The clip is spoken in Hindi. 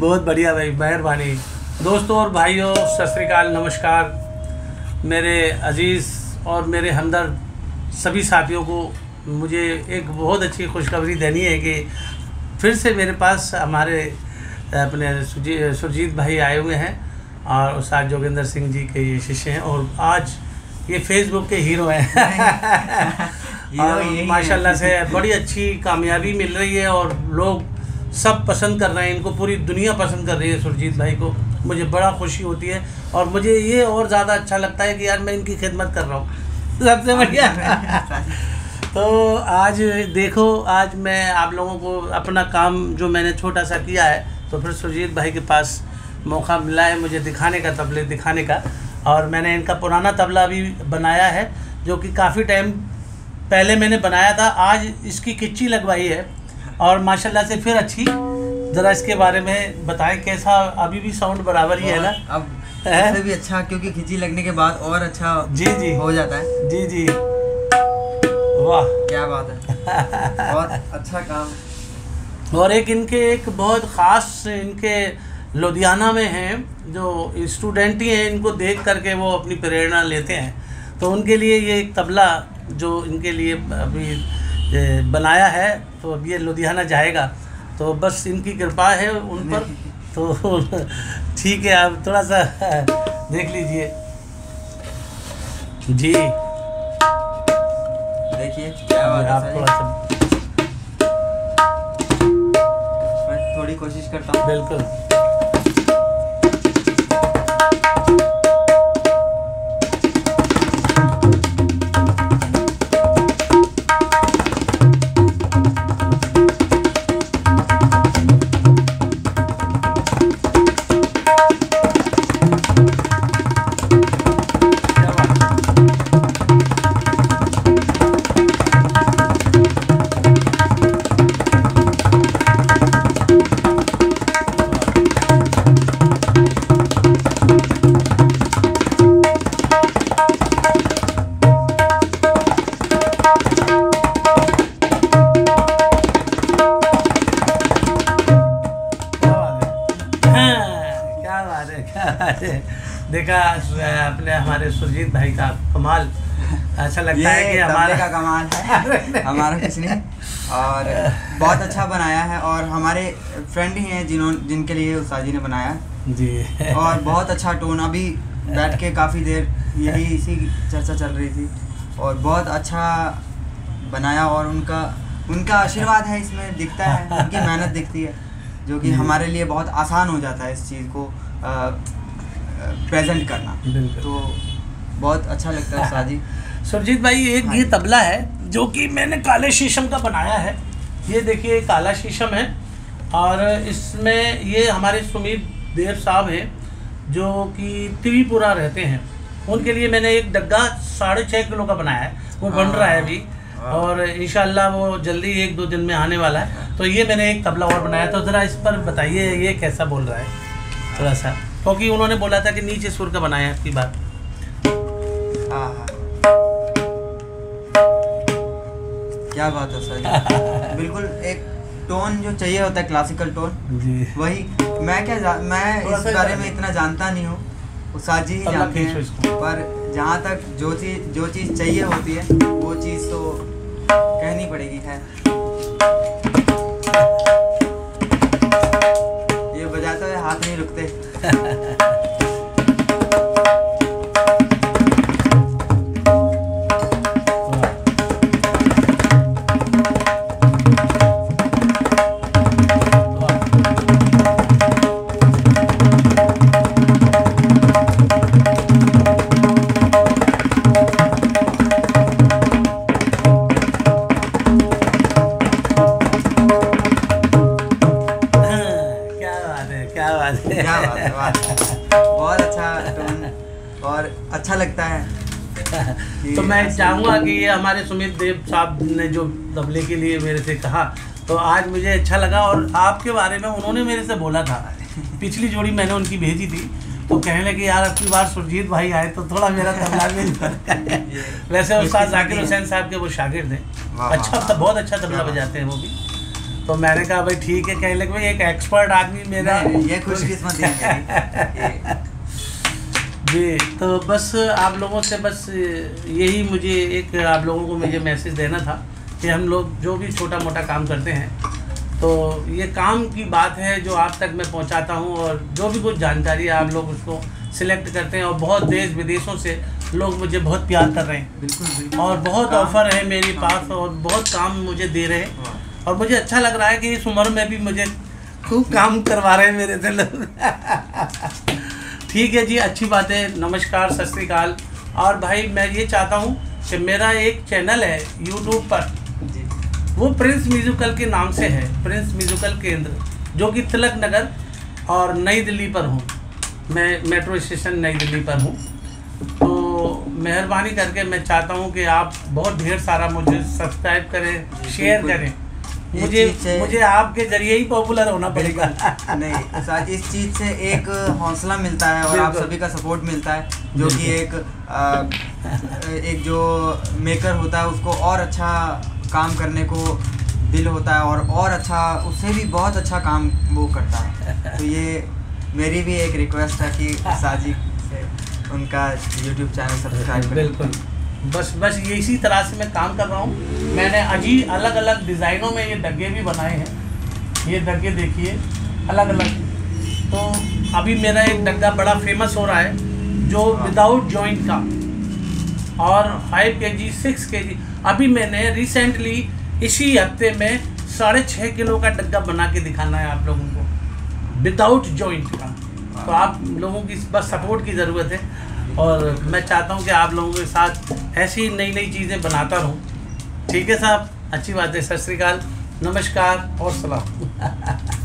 बहुत बढ़िया भाई मेहरबानी। दोस्तों और भाइयों सत नमस्कार। मेरे अज़ीज़ और मेरे हमदर्द सभी साथियों को मुझे एक बहुत अच्छी खुशखबरी देनी है कि फिर से मेरे पास हमारे अपने सुरजीत भाई आए हुए हैं और उस्ताद जोगिंदर सिंह जी के ये शिष्य हैं और आज ये फेसबुक के हीरो हैं। और माशाल्लाह से बड़ी अच्छी कामयाबी मिल रही है और लोग सब पसंद कर रहे हैं इनको पूरी दुनिया पसंद कर रही है सुरजीत भाई को। मुझे बड़ा खुशी होती है और मुझे ये और ज़्यादा अच्छा लगता है कि यार मैं इनकी खिदमत कर रहा हूँ। सबसे बढ़िया। तो आज देखो आज मैं आप लोगों को अपना काम जो मैंने छोटा सा किया है तो फिर सुरजीत भाई के पास मौका मिला है मुझे दिखाने का तबले दिखाने का। और मैंने इनका पुराना तबला भी बनाया है जो कि काफ़ी टाइम पहले मैंने बनाया था। आज इसकी किच्ची लगवाई है। और माशाल्लाह से फिर अच्छी। ज़रा इसके बारे में बताएँ कैसा अभी भी साउंड बराबर ही है ना? अब? इससे भी अच्छा क्योंकि खिंची लगने के बाद और अच्छा जी जी। हो जाता है। जी जी। वाह। क्या बात है। बहुत अच्छा काम। और एक इनके एक बहुत ख़ास इनके लुधियाना में हैं जो स्टूडेंट ही हैं इनको देख करके वो अपनी प्रेरणा लेते हैं। तो उनके लिए ये एक तबला जो इनके लिए अभी बनाया है तो अब ये लुधियाना जाएगा। तो बस इनकी कृपा है उन पर। तो ठीक है आप थोड़ा सा देख लीजिए। जी। देखिए क्या आप थोड़ा सा मैं थोड़ी कोशिश करता हूँ। बिल्कुल। है है। देखा अपने हमारे सुरजीत भाई का कमाल। अच्छा लगता है कि हमारा का कमाल है। हमारा कुछ नहीं और बहुत अच्छा बनाया है और हमारे फ्रेंड ही हैं जिन्होंने जिनके लिए उस्ताद जी ने बनाया। जी। और बहुत अच्छा टोन अभी बैठ के काफ़ी देर यही इसी चर्चा चल रही थी। और बहुत अच्छा बनाया और उनका उनका आशीर्वाद है इसमें दिखता है। उनकी मेहनत दिखती है जो कि हमारे लिए बहुत आसान हो जाता है इस चीज़ को प्रेजेंट करना। तो बहुत अच्छा लगता है जी सुरजीत भाई एक हाँ ये तबला है जो कि मैंने काले शीशम का बनाया है। ये देखिए काला शीशम है। और इसमें ये हमारे सुमित देव साहब हैं जो कि त्रिपुरा रहते हैं। उनके लिए मैंने एक डग्गा साढ़े छः किलो का बनाया है। वो बन रहा है अभी। हाँ। और इंशाल्लाह वो जल्दी एक दो दिन में आने वाला है। तो ये मैंने एक तबला और बनाया तो ज़रा इस पर बताइए ये कैसा बोल रहा है? थोड़ा सा। क्योंकि उन्होंने बोला था कि नीचे सुर का बनाया आपकी बात। हाँ हाँ। क्या बात है सर। बिल्कुल एक टोन जो चाहिए होता है क्लासिकल टोन जी। वही मैं क्या जा, मैं इस बारे में इतना जानता नहीं हूँ। उस्ताद जी ही जानते हैं। पर जहाँ तक जो चीज़ जो चीज़ चाहिए होती है वो चीज़ तो कहनी पड़ेगी है ये बजाते हुए हाथ नहीं रुकते। लगता है। तो मैं चाहूँगा कि ये हमारे सुमित देव साहब ने जो तबले के लिए मेरे से कहा तो आज मुझे अच्छा लगा और आपके बारे में उन्होंने मेरे से बोला था। पिछली जोड़ी मैंने उनकी भेजी थी तो कहने लगे यार अब की बार सुरजीत भाई आए तो थोड़ा मेरा तबला मिल वैसे उसकी उस्ताद जाकिर हुसैन साहब के वो शागिर्द हैं। वाह, वाह, अच्छा। तब बहुत अच्छा तबला बजाते हैं वो भी। तो मैंने कहा भाई ठीक है कहने लगे भाई एक एक्सपर्ट आदमी मेरा ये खुशकिस्मती है। जी तो बस आप लोगों से बस यही मुझे एक आप लोगों को मुझे मैसेज देना था कि हम लोग जो भी छोटा मोटा काम करते हैं तो ये काम की बात है जो आप तक मैं पहुंचाता हूँ और जो भी कुछ जानकारी है आप लोग उसको सिलेक्ट करते हैं और बहुत देश विदेशों से लोग मुझे बहुत प्यार कर रहे हैं। बिल्कुल और बहुत ऑफ़र है मेरे पास और बहुत काम मुझे दे रहे हैं। हाँ। और मुझे अच्छा लग रहा है कि इस उम्र में भी मुझे खूब काम करवा रहे हैं मेरे से लोग। ठीक है जी अच्छी बात है। नमस्कार सत श्रीकाल और भाई मैं ये चाहता हूँ कि मेरा एक चैनल है यूट्यूब पर। जी। वो प्रिंस म्यूजिकल के नाम से है प्रिंस म्यूजिकल केंद्र जो कि तिलक नगर और नई दिल्ली पर हूँ। मैं मेट्रो स्टेशन नई दिल्ली पर हूँ। तो मेहरबानी करके मैं चाहता हूँ कि आप बहुत ढेर सारा मुझे सब्सक्राइब करें शेयर करें। मुझे मुझे आपके ज़रिए ही पॉपुलर होना पड़ेगा। नहीं साथ इस चीज़ से एक हौसला मिलता है और आप सभी का सपोर्ट मिलता है जो कि एक आ, एक जो मेकर होता है उसको और अच्छा काम करने को दिल होता है और और अच्छा उससे भी बहुत अच्छा काम वो करता है। तो ये मेरी भी एक रिक्वेस्ट है कि साजिद से उनका यूट्यूब चैनल सब्सक्राइब करें। बिल्कुल। बस बस ये इसी तरह से मैं काम कर रहा हूँ। मैंने अजी अलग अलग डिज़ाइनों में ये डगे भी बनाए हैं। ये डगे देखिए अलग अलग तो अभी मेरा एक डग्गा बड़ा फ़ेमस हो रहा है, जो विदाउट जॉइंट का। और फाइव के जी सिक्स के जी अभी मैंने रिसेंटली इसी हफ़्ते में साढ़े छः किलो का डग्गा बना के दिखाना है आप लोगों को। विदाउट जॉइंट का। तो आप लोगों की बस सपोर्ट की ज़रूरत है। और मैं चाहता हूँ कि आप लोगों के साथ ऐसी नई नई चीज़ें बनाता रहूँ। ठीक है साहब? अच्छी बात है। सत श्रीकाल नमस्कार और सलाम।